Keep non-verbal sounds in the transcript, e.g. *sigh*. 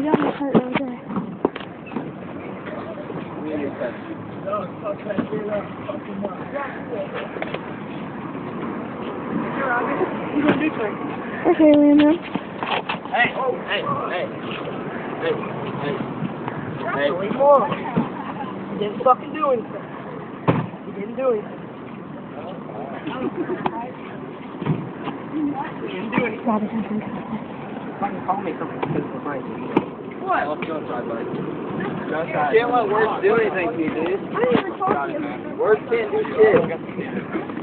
You got my heart right there. Okay, Liam. Hey, hey, hey, hey, hey, hey. Leave him alone. Didn't fucking do anything. He didn't do anything. He didn't do anything. Robert Hunter. Fucking call me something physical right What? Let's go inside, buddy. Go outside. Can't let words do anything to you, dude. I didn't even talk to you. Words can't do shit. *laughs*